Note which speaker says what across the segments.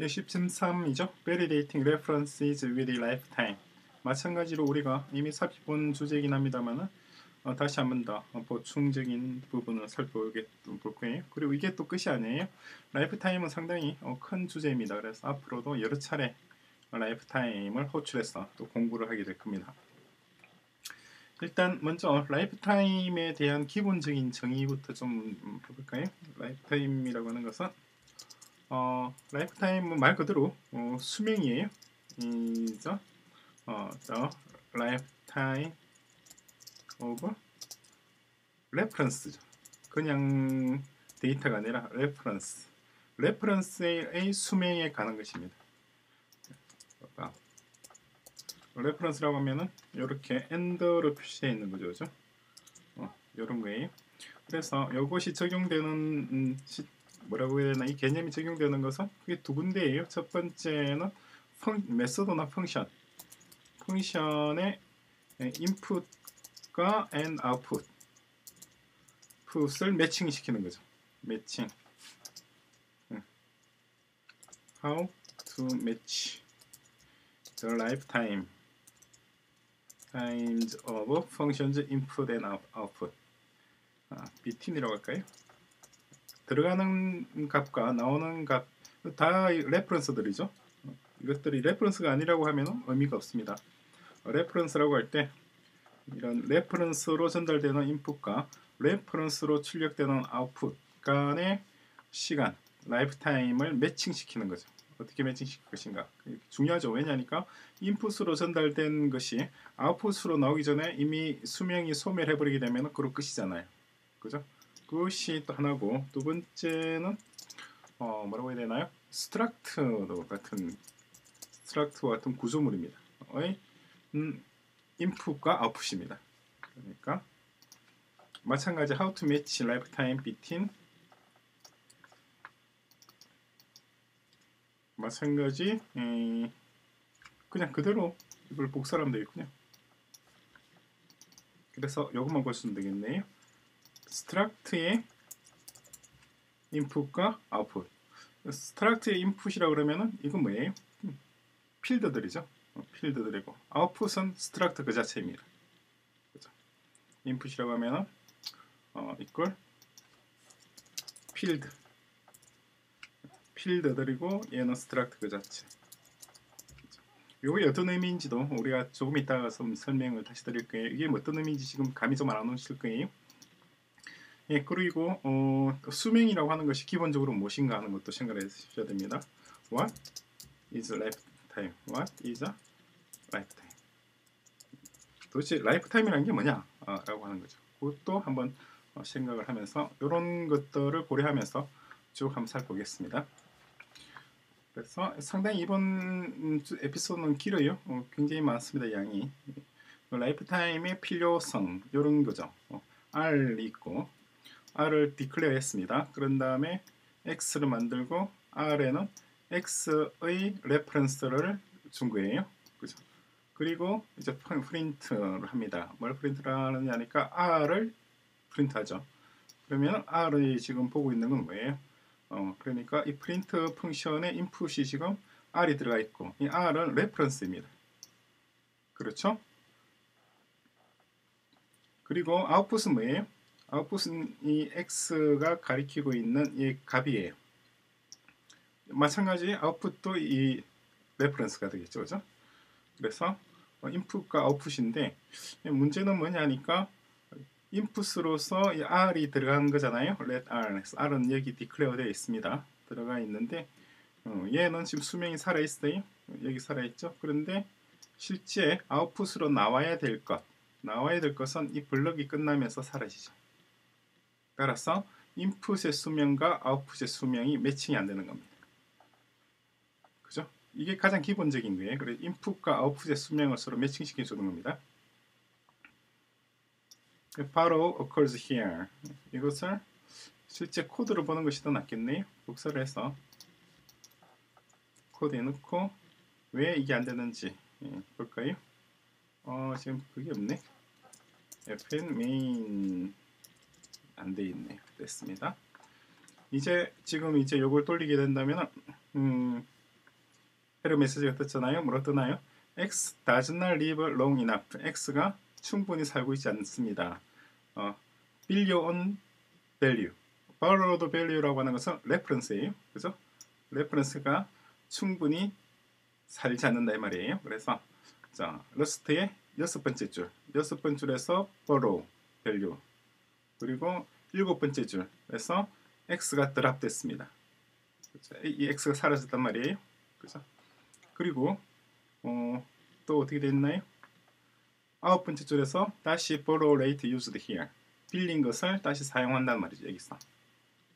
Speaker 1: 네, 13이죠. Validating references with lifetime. 마찬가지로 우리가 이미 살펴본 주제이긴 합니다만은 어, 다시 한 번 더 보충적인 부분을 살펴볼 거예요. 그리고 이게 또 끝이 아니에요. lifetime은 상당히 어, 큰 주제입니다. 그래서 앞으로도 여러 차례 lifetime을 호출해서 또 공부를 하게 될 겁니다. 일단 먼저 lifetime에 대한 기본적인 정의부터 좀 볼까요? lifetime이라고 하는 것은 어, lifetime은 말 그대로 어, 수명이에요. 이죠. 어, the lifetime of reference죠. 그냥 데이터가 아니라 reference. reference의 수명에 관한 것입니다. reference라고 하면은 이렇게 and로 표시되어 있는 거죠, 그죠? 어, 이런 거예요. 그래서 이것이 적용되는 음, 시, 뭐라고 해야 되나 이 개념이 적용되는 것은 그게 두 군데예요. 첫 번째는 펑, 메소드나 펑션. 펑션의 인풋과 and output 풋을 매칭시키는 거죠. 매칭. How to match the lifetime times of functions input and output. 아, between이라고 할까요? 들어가는 값과 나오는 값 다 reference들이죠. 이것들이 reference가 아니라고 하면 의미가 없습니다. reference라고 할 때 이런 reference로 전달되는 인풋과 reference로 출력되는 아웃풋 간의 시간, lifetime을 매칭시키는 거죠. 어떻게 매칭시킬 것인가 중요하죠. 왜냐니까 인풋으로 전달된 것이 아웃풋으로 나오기 전에 이미 수명이 소멸해버리게 되면 그로 끝이잖아요. 그죠? 그것이 또 하나고 두 번째는 어, 뭐라고 해야 되나요? struct 같은 struct와 같은 구조물입니다. 의 음, 인풋과 아웃풋입니다. 그러니까 마찬가지 how to match lifetime between 마찬가지 에, 그냥 그대로 이걸 복사하면 되겠군요. 그래서 이것만 보시면 되겠네요. struct의 인풋과 아웃풋. struct의 인풋이라 그러면은 이건 뭐예요? 필드들이죠. 필드들이고 아웃풋은 struct 그 자체입니다. 그죠? 인풋이라고 하면은 어, 이걸 필드 필드들이고 얘는 struct 그 자체. 요게 어떤 의미인지도 우리가 조금 이따가 좀 설명을 다시 드릴 거예요. 이게 뭐 어떤 의미인지 지금 감이 좀 안 오실 거예요. 예, 그리고 어, 수명이라고 하는 것이 기본적으로 무엇인가 하는 것도 생각해 주셔야 됩니다. What is lifetime? What is a lifetime? 도대체 lifetime이라는 게 뭐냐? 아, 라고 하는 거죠. 그것도 한번 어, 생각을 하면서 이런 것들을 고려하면서 쭉 한번 살펴보겠습니다. 그래서 상당히 이번 에피소드는 길어요. 어, 굉장히 많습니다. 양이. lifetime의 필요성 이런 거죠. 어, R 있고 R을 declare 했습니다. 그런 다음에 X를 만들고 R에는 X의 reference를 준 거예요. 그죠? 그리고 이제 프린트를 합니다. 뭘 프린트를 하느냐니까 R을 프린트하죠. 그러면 R이 지금 보고 있는 건 뭐예요? 어, 그러니까 이 프린트 function의 인풋이 지금 R이 들어가 있고 이 R은 reference입니다. 그렇죠? 그리고 아웃풋은 뭐예요? 아웃풋은 이 x가 가리키고 있는 이 값이에요. 마찬가지 아웃풋도 이 reference가 되겠죠. 그죠? 그래서 인풋과 아웃풋인데 문제는 뭐냐니까 인풋으로서 이 r이 들어간 거잖아요. let r. r은 여기 declare 되어 있습니다. 들어가 있는데 어, 얘는 지금 수명이 살아 있어요. 여기 살아 있죠. 그런데 실제 아웃풋으로 나와야 될 것, 나와야 될 것은 이 블럭이 끝나면서 사라지죠. 따라서 인풋의 수명과 아웃풋의 수명이 매칭이 안 되는 겁니다. 그죠? 이게 가장 기본적인 거예요. 그래서 인풋과 아웃풋의 수명을 서로 매칭시켜 주는 겁니다. 바로 occurs here. 이것을 실제 코드로 보는 것이 더 낫겠네요. 복사를 해서 코드에 넣고 왜 이게 안 되는지 예, 볼까요? 어, 지금 그게 없네. fn main 안 돼 있네요. 됐습니다. 이제 지금 이제 요걸 돌리게 된다면 음, 에러 메시지가 떴잖아요. 뭐로 뜨나요? X does not live long enough. X가 충분히 살고 있지 않습니다. 어, borrowed value. borrowed value라고 하는 것은 reference예요. 그죠? reference가 충분히 살지 않는다 이 말이에요. 그래서 자, Rust의 여섯 번째 줄, 여섯 번째 줄에서 borrow value 그리고 일곱 번째 줄에서 x가 drop됐습니다. 그렇죠? 이 x가 사라졌단 말이에요. 그죠? 그리고 어, 또 어떻게 됐나요? 아홉 번째 줄에서 다시 borrow later used here 빌린 것을 다시 사용한다는 말이죠. 여기서.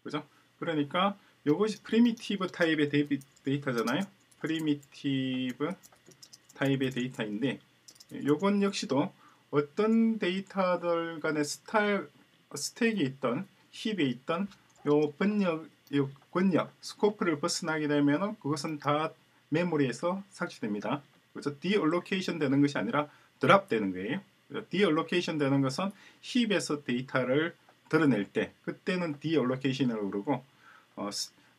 Speaker 1: 그죠? 그러니까 이것이 primitive 타입의 데이터잖아요. primitive 타입의 데이터인데 요건 역시도 어떤 데이터들 간의 스타일, 스택이 있던 heap에 있던 요 번역, 요 권역, scope를 벗어나게 되면 그것은 다 메모리에서 삭제됩니다. 그래서 deallocation 되는 것이 아니라 drop 되는 거예요. deallocation 되는 것은 heap에서 데이터를 드러낼 때 그때는 deallocation이라고 그러고 어,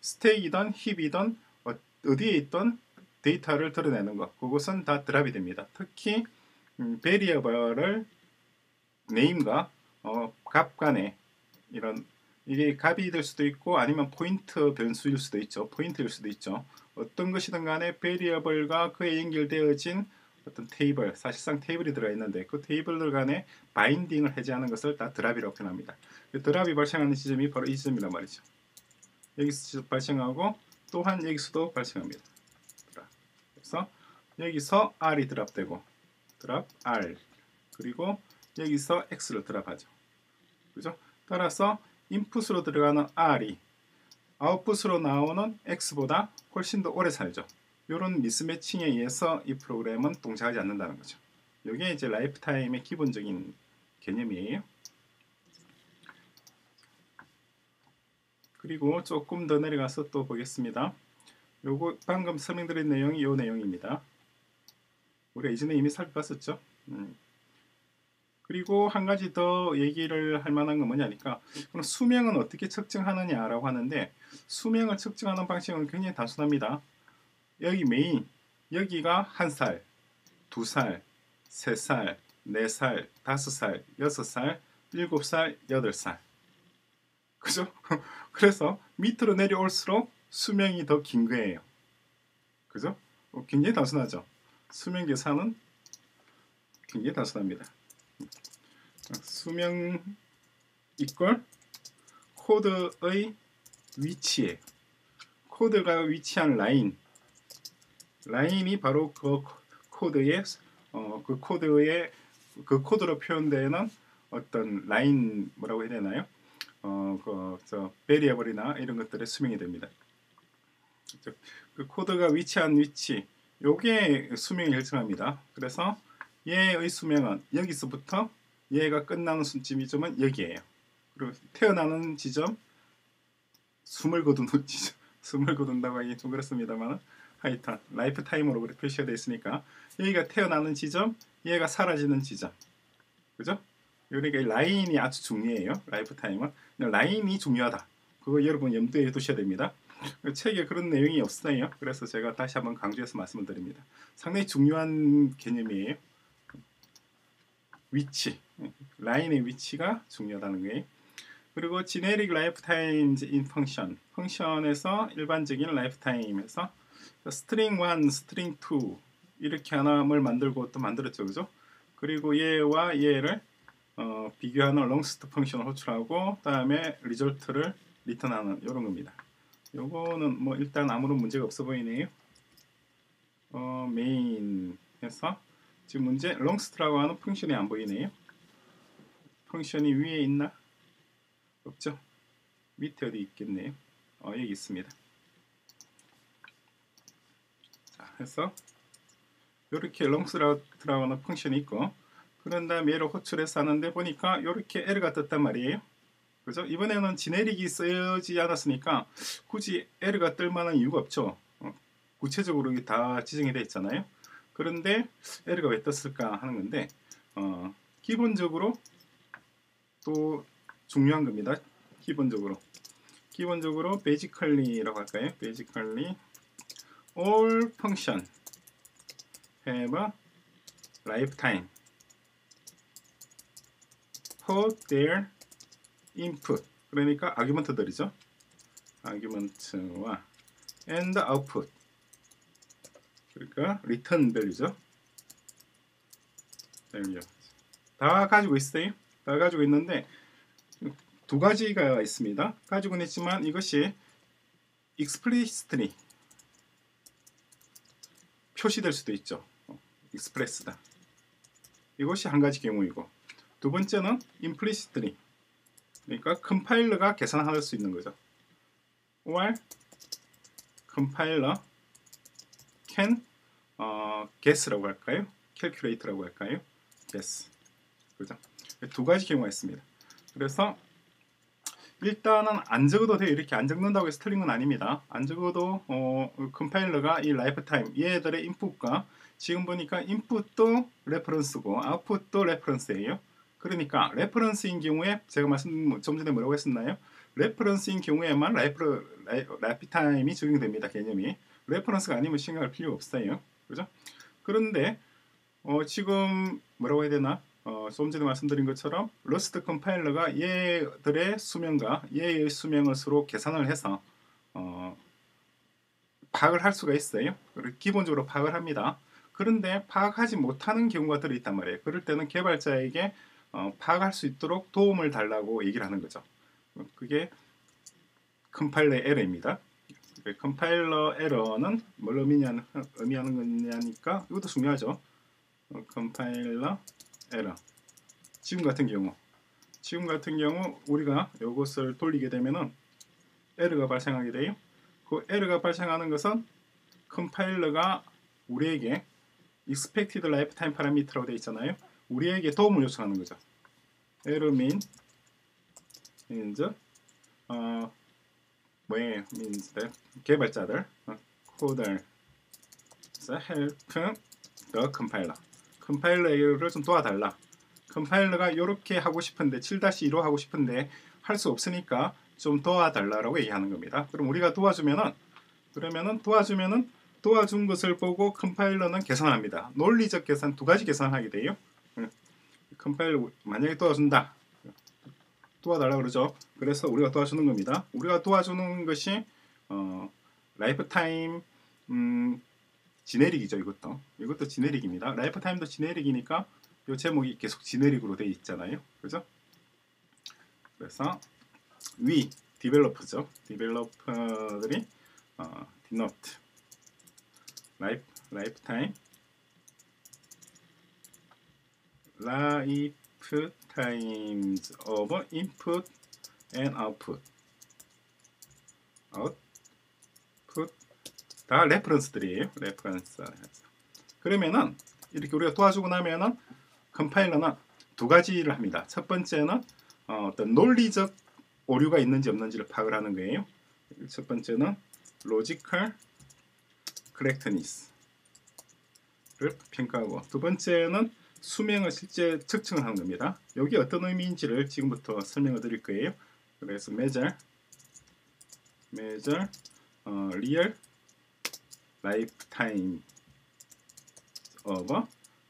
Speaker 1: stack이든 heap이든 어, 어디에 있던 데이터를 들어내는 것 그것은 다 drop이 됩니다. 특히 음, variable을 name과 어, 값 간의 이런 이게 값이 될 수도 있고 아니면 포인트 변수일 수도 있죠. 포인트일 수도 있죠. 어떤 것이든 간에 variable과 그에 연결되어진 어떤 테이블, 사실상 테이블이 들어 있는데 그 테이블들 간에 binding을 해제하는 것을 다 drop이라고 표현합니다. 그 드랍이 발생하는 지점이 바로 이 지점이란 말이죠. 여기서 발생하고 또한 여기서도 발생합니다. 그래서 여기서 R이 드랍되고 드랍 R 그리고 여기서 X를 드랍하죠. 그죠? 따라서 인풋으로 들어가는 R이 아웃풋으로 나오는 X보다 훨씬 더 오래 살죠. 이런 미스매칭에 의해서 이 프로그램은 동작하지 않는다는 거죠. 이게 이제 lifetime의 기본적인 개념이에요. 그리고 조금 더 내려가서 또 보겠습니다. 요거 방금 설명드린 내용이 요 내용입니다. 우리가 이전에 이미 살펴봤었죠. 음. 그리고 한 가지 더 얘기를 할 만한 건 뭐냐니까 그럼 수명은 어떻게 측정하느냐라고 하는데 수명을 측정하는 방식은 굉장히 단순합니다. 여기 메인 여기가 한 살, 두 살, 세 살, 네 살, 다섯 살, 여섯 살, 일곱 살, 여덟 살. 그죠? 그래서 밑으로 내려올수록 수명이 더 긴 거예요. 그죠? 어, 굉장히 단순하죠. 수명 계산은 굉장히 단순합니다. 수명 equal 코드의 위치에 코드가 위치한 라인 라인이 바로 그 코드의 어, 그 코드의 그 코드로 표현되는 어떤 라인 뭐라고 해야 되나요? 어, 그저 variable이나 이런 것들의 수명이 됩니다. 그 코드가 위치한 위치 요게 수명이 결정합니다. 그래서 얘의 수명은 여기서부터 얘가 끝나는 지점은 여기에요. 그리고 태어나는 지점 숨을 거두는 지점 숨을 거둔다고 하기 좀 그렇습니다만 하여튼 lifetime으로 그렇게 표시가 되어 있으니까 여기가 태어나는 지점 얘가 사라지는 지점 그죠? 그러니까 라인이 아주 중요해요. lifetime은 라인이 중요하다. 그거 여러분 염두에 두셔야 됩니다. 책에 그런 내용이 없어요. 그래서 제가 다시 한번 강조해서 말씀을 드립니다. 상당히 중요한 개념이에요. 위치, 라인의 위치가 중요하다는 거예요. 그리고 generic lifetime 펑션에서 일반적인 lifetime에서 string 1, string 2 이렇게 하나를 만들고 또 만들었죠, 그죠? 그리고 얘와 얘를 어, 비교하는 longest 펑션을 호출하고 다음에 리졸트를 리턴하는 이런 겁니다. 요거는 뭐 일단 아무런 문제가 없어 보이네요. 어, 메인에서 지금 문제 longst라고 하는 펑션이 안 보이네요. 펑션이 위에 있나? 없죠? 밑에 어디 있겠네요. 어, 여기 있습니다. 자, 해서 이렇게 longst라고 하는 펑션이 있고 그런 다음에 얘를 호출해서 하는데 보니까 이렇게 에러가 떴단 말이에요. 그죠? 이번에는 지네릭이 쓰여지 않았으니까 굳이 에러가 뜰 만한 이유가 없죠. 어, 구체적으로 다 지정이 되어 있잖아요. 그런데 에러가 왜 떴을까 하는 건데 어, 기본적으로 또 중요한 겁니다. 기본적으로 기본적으로 basically라고 할까요? basically all function have a lifetime for their input 그러니까 아규먼트들이죠. 아규먼트와 and output 그러니까 return value죠. value 다 가지고 있어요. 다 가지고 있는데 두 가지가 있습니다. 가지고는 있지만 이것이 explicitly 표시될 수도 있죠. express다. 이것이 한 가지 경우이고 두 번째는 implicitly 그러니까 컴파일러가 계산할 수 있는 거죠. or compiler can 어, guess라고 할까요? calculate라고 할까요? guess 그죠? 두 가지 경우가 있습니다. 그래서 일단은 안 적어도 돼요. 이렇게 안 적는다고 해서 틀린 건 아닙니다. 안 적어도 어, 컴파일러가 이 lifetime 얘들의 인풋과 지금 보니까 인풋도 reference고 아웃풋도 reference예요. 그러니까 reference인 경우에 제가 말씀 좀 전에 뭐라고 했었나요? reference인 경우에만 life lifetime이 적용됩니다. 개념이 reference가 아니면 신경쓸 필요 없어요. 그죠? 그런데 어, 지금 뭐라고 해야 되나? 어, 좀 전에 말씀드린 것처럼 Rust 컴파일러가 얘들의 수명과 얘의 수명을 서로 계산을 해서 어, 파악을 할 수가 있어요. 기본적으로 파악을 합니다. 그런데 파악하지 못하는 경우가 들어 있단 말이에요. 그럴 때는 개발자에게 어, 파악할 수 있도록 도움을 달라고 얘기를 하는 거죠. 그게 컴파일러 에러입니다. 컴파일러 에러는 뭘 의미하는, 의미하는 거냐니까 이것도 중요하죠. 어, 컴파일러 에러. 지금 같은 경우, 지금 같은 경우 우리가 이것을 돌리게 되면은 에러가 발생하게 돼요. 그 에러가 발생하는 것은 컴파일러가 우리에게 expected lifetime parameter라고 되어 있잖아요. 우리에게 도움을 요청하는 거죠. error mean means 어, 뭐예요? means that 개발자들 어, coder help the compiler 컴파일러를 좀 도와달라. 컴파일러가 이렇게 하고 싶은데 7-2로 하고 싶은데 할 수 없으니까 좀 도와달라라고 얘기하는 겁니다. 그럼 우리가 도와주면은 그러면은 도와주면은 도와준 것을 보고 컴파일러는 계산합니다. 논리적 계산 두 가지 계산하게 돼요. 컴파일러 만약에 도와준다. 도와달라 그러죠. 그래서 우리가 도와주는 겁니다. 우리가 도와주는 것이 어, lifetime 음, generic이죠. 이것도 이것도 generic입니다. lifetime도 generic이니까 이 제목이 계속 generic으로 되어 있잖아요. 그죠? 그래서 we developer죠. developer들이 어, denote life lifetime lifetimes of input and output output 다 reference들이에요. reference. 그러면은 이렇게 우리가 도와주고 나면은 컴파일러는 두 가지를 합니다. 첫 번째는 어떤 논리적 오류가 있는지 없는지를 파악을 하는 거예요. 첫 번째는 logical correctness를 평가하고 두 번째는 수명을 실제 측정을 하는 겁니다. 여기 어떤 의미인지를 지금부터 설명을 드릴 거예요. 그래서 measure, measure, 어, real lifetime of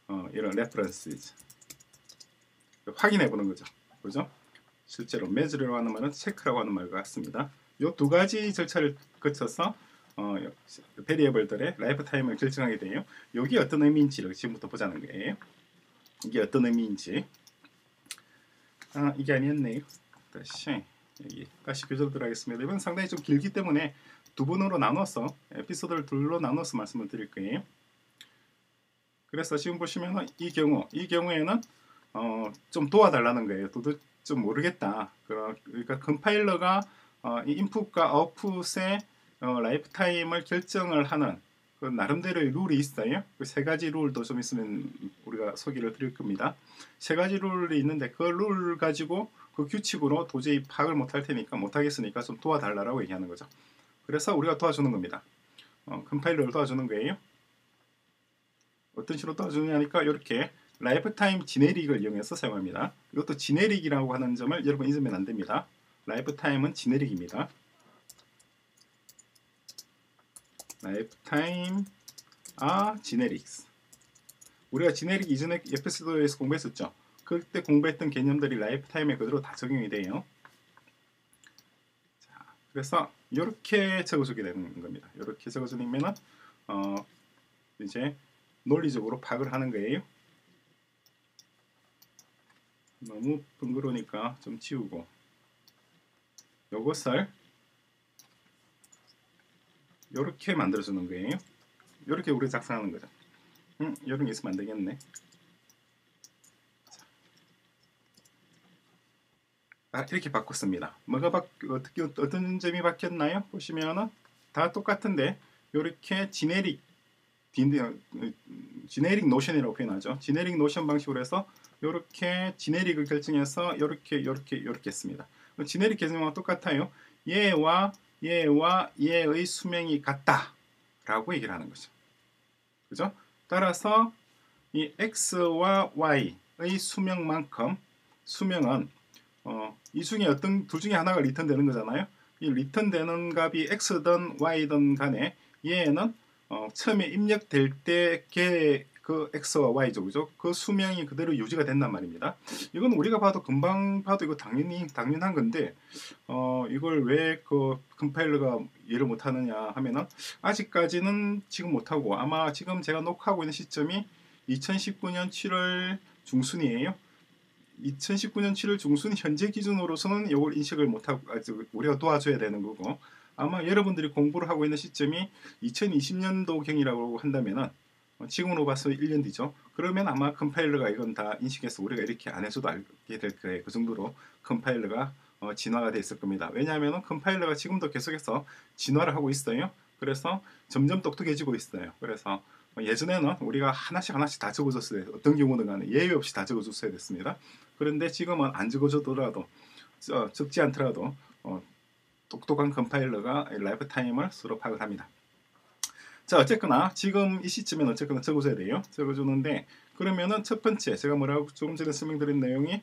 Speaker 1: 어, 이런 references 확인해 보는 거죠. 그죠? 실제로 measure라고 하는 말은 체크라고 하는 말과 같습니다. 이 두 가지 절차를 거쳐서 어, variable들의 lifetime을 결정하게 돼요. 여기 어떤 의미인지를 지금부터 보자는 거예요. 이게 어떤 의미인지. 아, 이게 아니었네요. 다시 여기 다시 교재로 들어가겠습니다. 이번 상당히 좀 길기 때문에 두 분으로 나눠서 에피소드를 둘로 나눠서 말씀을 드릴 거예요. 그래서 지금 보시면 이 경우, 이 경우에는 어, 좀 도와달라는 거예요. 도저히 좀 모르겠다. 그러니까 컴파일러가 어, 이 인풋과 아웃풋의 어, lifetime을 결정을 하는 그 나름대로의 룰이 있어요. 그 세 가지 룰도 좀 있으면 우리가 소개를 드릴 겁니다. 세 가지 룰이 있는데 그 룰 가지고 그 규칙으로 도저히 파악을 못할 테니까 못하겠으니까 좀 도와달라고 얘기하는 거죠. 그래서 우리가 도와주는 겁니다. 어, 컴파일러를 도와주는 거예요. 어떤 식으로 도와주느냐니까 이렇게 lifetime generic을 이용해서 사용합니다. 이것도 generic이라고 하는 점을 여러분 잊으면 안 됩니다. lifetime은 generic입니다. Lifetime 아 generics 우리가 generic 이전에 에피소드에서 공부했었죠. 그때 공부했던 개념들이 lifetime에 그대로 다 적용이 돼요. 자, 그래서 이렇게 적어주게 되는 겁니다. 이렇게 적어주면은 어, 이제 논리적으로 파악을 하는 거예요. 너무 번거로우니까 좀 지우고 요것을 이렇게 만들어주는 거예요. 이렇게 우리 작성하는 거죠. 음, 이런 게 있으면 안 되겠네. 아, 이렇게 바꿨습니다. 뭐가 바, 어떻게 어떤 점이 바뀌었나요? 보시면은 다 똑같은데 이렇게 generic generic notion이라고 표현하죠. generic notion 방식으로 해서 이렇게 지네릭을 결정해서 이렇게 이렇게 이렇게 했습니다. 지네릭 개념과 똑같아요. 얘와 얘와 얘의 수명이 같다라고 얘기를 하는 거죠. 그죠? 따라서 이 x와 y의 수명만큼 수명은 어, 이 중에 어떤 둘 중에 하나가 리턴되는 거잖아요. 이 리턴되는 값이 x든 y든 간에 얘는 어, 처음에 입력될 때의 그 x와 그죠? 그 수명이 그대로 유지가 된단 말입니다. 이건 우리가 봐도 금방 봐도 이거 당연히 당연한 건데 어, 이걸 왜 그 컴파일러가 이해를 못하느냐 하면은 아직까지는 지금 못하고 아마 지금 제가 녹화하고 있는 시점이 2019년 7월 중순이에요. 2019년 7월 중순 현재 기준으로서는 이걸 인식을 못하고 아직 우리가 도와줘야 되는 거고 아마 여러분들이 공부를 하고 있는 시점이 2020년도 경이라고 한다면은 어, 지금으로 봐서 1년 뒤죠. 그러면 아마 컴파일러가 이건 다 인식해서 우리가 이렇게 안 해줘도 알게 될 거예요. 그 정도로 컴파일러가 어, 진화가 돼 있을 겁니다. 왜냐하면 컴파일러가 지금도 계속해서 진화를 하고 있어요. 그래서 점점 똑똑해지고 있어요. 그래서 예전에는 우리가 하나씩 하나씩 다 적어줬어요. 어떤 경우든 간에 예외 없이 다 적어줬어야 됐습니다. 그런데 지금은 안 적어줘더라도 어, 적지 않더라도 어, 똑똑한 컴파일러가 lifetime을 서로 파악을 합니다. 자 어쨌거나 지금 이 시점에는 어쨌거나 적어줘야 돼요. 적어주는데 그러면은 첫 번째 제가 뭐라고 조금 전에 설명드린 내용이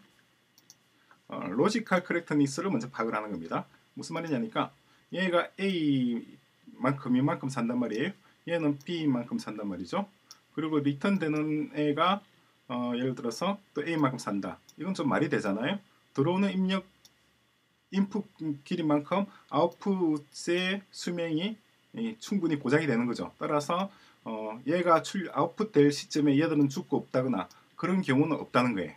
Speaker 1: 어, logical correctness를 먼저 파악을 하는 겁니다. 무슨 말이냐니까 얘가 A만큼 이만큼 산단 말이에요. 얘는 B만큼 산단 말이죠. 그리고 리턴 되는 애가 어, 예를 들어서 또 A만큼 산다. 이건 좀 말이 되잖아요. 들어오는 입력 인풋 길이만큼 아웃풋의 수명이 충분히 보장이 되는 거죠. 따라서 어, 얘가 출 아웃풋 될 시점에 얘들은 죽고 없다거나 그런 경우는 없다는 거예요.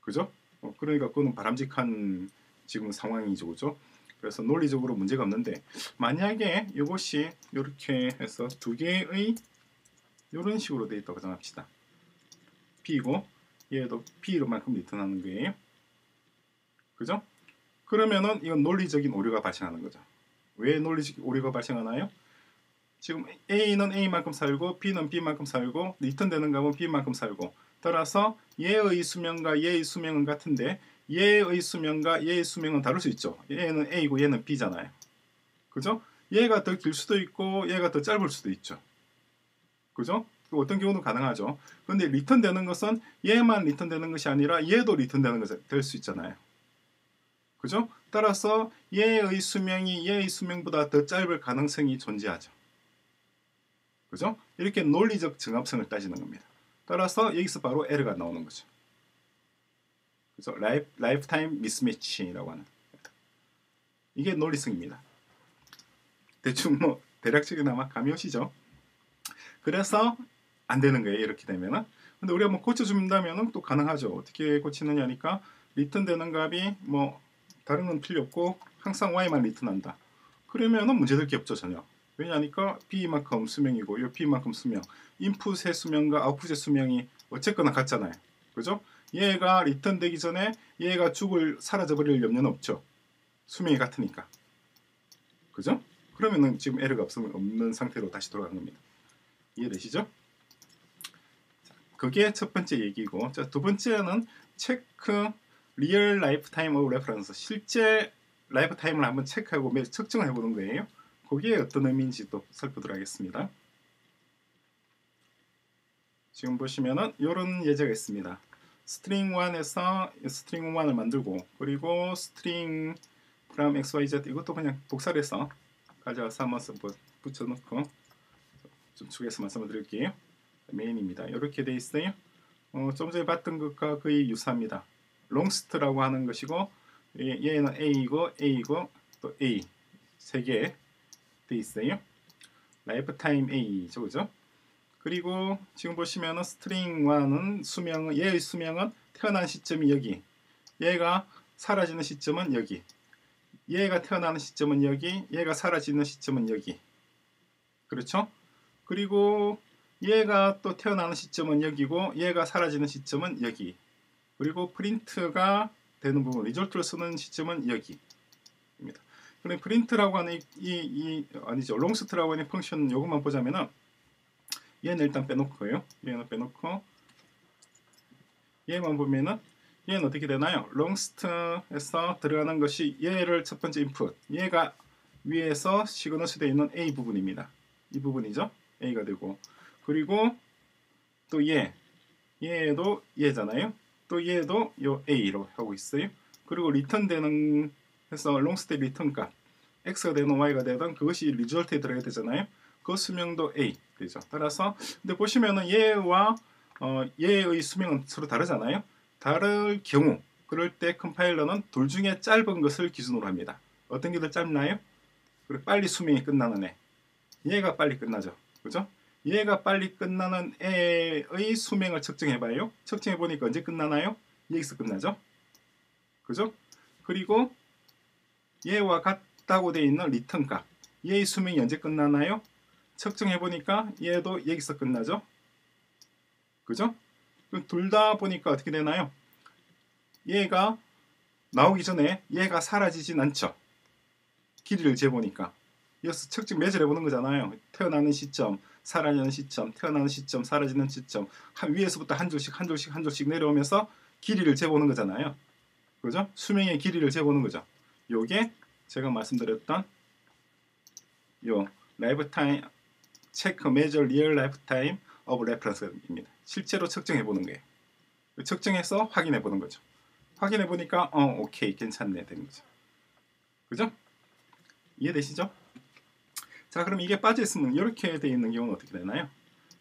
Speaker 1: 그죠? 어, 그러니까 그거는 바람직한 지금 상황이죠. 그죠? 그래서 논리적으로 문제가 없는데 만약에 이것이 이렇게 해서 두 개의 이런 식으로 되어 있다고 가정합시다. B고 얘도 B로만큼 리턴하는 거예요. 그죠? 그러면은 이건 논리적인 오류가 발생하는 거죠. 왜 논리적 오류가 발생하나요? 지금 A는 A만큼 살고 B는 B만큼 살고 리턴되는 값은 B만큼 살고 따라서 얘의 수명과 얘의 수명은 같은데 얘의 수명과 얘의 수명은 다를 수 있죠. 얘는 A고 얘는 B잖아요. 그죠? 얘가 더 길 수도 있고 얘가 더 짧을 수도 있죠. 그죠? 어떤 경우도 가능하죠. 그런데 리턴되는 것은 얘만 리턴되는 것이 아니라 얘도 리턴되는 것이 될 수 있잖아요. 그죠? 따라서 얘의 수명이 얘의 수명보다 더 짧을 가능성이 존재하죠. 그죠? 이렇게 논리적 정합성을 따지는 겁니다. 따라서 여기서 바로 에러가 나오는 거죠. 그래서 life, lifetime mismatch라고 하는 이게 논리성입니다. 대충 뭐 대략적이나마 감이 오시죠? 그래서 안 되는 거예요. 이렇게 되면은. 근데 우리가 뭐 고쳐준다면은 또 가능하죠. 어떻게 고치느냐니까 리턴 되는 값이 뭐 다른 건 필요 없고 항상 y만 리턴한다. 그러면은 문제될 게 없죠 전혀. 왜냐니까 b만큼 수명이고 이 b만큼 수명, 인풋의 수명과 아웃풋의 수명이 어쨌거나 같잖아요. 그죠? 얘가 리턴되기 전에 얘가 죽을 사라져버릴 염려는 없죠. 수명이 같으니까. 그죠? 그러면은 지금 에러가 없으면 없는 상태로 다시 돌아간 겁니다. 이해되시죠? 그게 첫 번째 얘기고, 자, 두 번째는 check real lifetime of reference 실제 lifetime을 한번 체크하고 측정을 해보는 거예요. 거기에 어떤 의미인지 또 살펴보도록 하겠습니다. 지금 보시면은 이런 예제가 있습니다. string 1에서 string 1을 만들고 그리고 string from xyz 이것도 그냥 복사를 해서 가져와서 한번 뭐 붙여놓고 좀 축소해서 말씀을 드릴게요. 메인입니다. 이렇게 돼 있어요. 어, 좀 전에 봤던 것과 거의 유사합니다. longest라고 하는 것이고 얘, 얘는 A이고 A이고 또 A 세 개 돼 있어요. lifetime A죠, 그죠? 그리고 지금 보시면은 string 1은 수명은 얘의 수명은 태어난 시점이 여기, 얘가 사라지는 시점은 여기, 얘가 태어나는 시점은 여기, 얘가 사라지는 시점은 여기. 그렇죠? 그리고 얘가 또 태어나는 시점은 여기고 얘가 사라지는 시점은 여기. 그리고 프린트가 되는 부분, result를 쓰는 시점은 여기입니다. 그럼 프린트라고 하는 이, 이, 이 아니죠 longest라고 하는 function 요것만 보자면은 얘는 일단 빼놓고요. 얘는 빼놓고 얘만 보면은 얘는 어떻게 되나요? longest에서 들어가는 것이 얘를 첫 번째 인풋 얘가 위에서 시그너스 되어 있는 A 부분입니다. 이 부분이죠. A가 되고 그리고 또 얘, 얘도 얘잖아요. 또 얘도 요 A로 하고 있어요. 그리고 리턴 되는 해서 longest의 리턴 값 x가 되든 y가 되든 그것이 리졸트에 들어가야 되잖아요. 그 수명도 a 되죠. 따라서 근데 보시면은 얘와 어, 얘의 수명은 서로 다르잖아요. 다를 경우 그럴 때 컴파일러는 둘 중에 짧은 것을 기준으로 합니다. 어떤 게 더 짧나요? 그리고 빨리 수명이 끝나는 애. 얘가 빨리 끝나죠. 그죠? 얘가 빨리 끝나는 애의 수명을 측정해봐요. 측정해보니까 언제 끝나나요? 여기서 끝나죠. 그죠? 그리고 얘와 같다고 되어 있는 return 값. 얘의 수명이 언제 끝나나요? 측정해 보니까 얘도 여기서 끝나죠. 그죠? 둘 다 보니까 어떻게 되나요? 얘가 나오기 전에 얘가 사라지진 않죠. 길이를 재보니까. 여기서 측정 measure해 보는 거잖아요. 태어나는 시점, 사라지는 시점, 태어나는 시점, 사라지는 시점. 한 위에서부터 한 줄씩 한 줄씩 한 줄씩 내려오면서 길이를 재보는 거잖아요. 그죠? 수명의 길이를 재보는 거죠. 요게 제가 말씀드렸던 요 lifetime check measure real lifetime of reference입니다. 실제로 측정해 보는 거예요. 측정해서 확인해 보는 거죠. 확인해 보니까 어 오케이 괜찮네 되는 거죠. 그죠? 이해되시죠? 자 그럼 이게 빠져 있으면 이렇게 돼 있는 경우는 어떻게 되나요?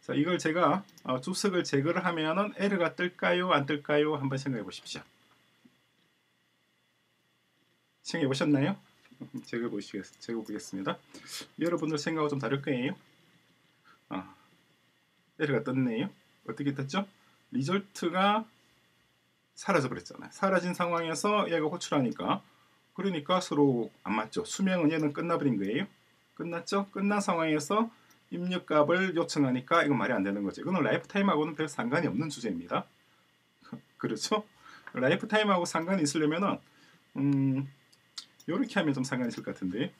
Speaker 1: 자 이걸 제가 어, 주석을 제거를 하면은 에러가 뜰까요 안 뜰까요 한번 생각해 보십시오. 생각해 보셨나요? 제가 보시겠, 제가 보겠습니다. 여러분들 생각은 좀 다를 거예요. 아, 에러가 떴네요. 어떻게 떴죠? 리절트가 사라져 버렸잖아요. 사라진 상황에서 얘가 호출하니까 그러니까 서로 안 맞죠. 수명은 얘는 끝나버린 거예요. 끝났죠? 끝난 상황에서 입력값을 요청하니까 이건 말이 안 되는 거죠. 이거는 lifetime하고는 별 상관이 없는 주제입니다. 그렇죠? lifetime하고 상관이 있으려면은 음, 이렇게 하면 좀 상관이 있을 것 같은데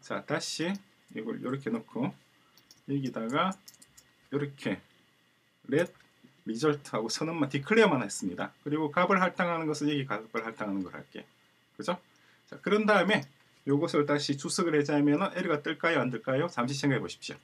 Speaker 1: 자 다시 이걸 이렇게 넣고 여기다가 이렇게 let result하고 선언만 declare만 했습니다. 그리고 값을 할당하는 것은 여기 값을 할당하는 걸 할게. 그죠? 자, 그런 다음에 이것을 다시 주석을 해자면 에러가 뜰까요? 안 뜰까요? 잠시 생각해 보십시오.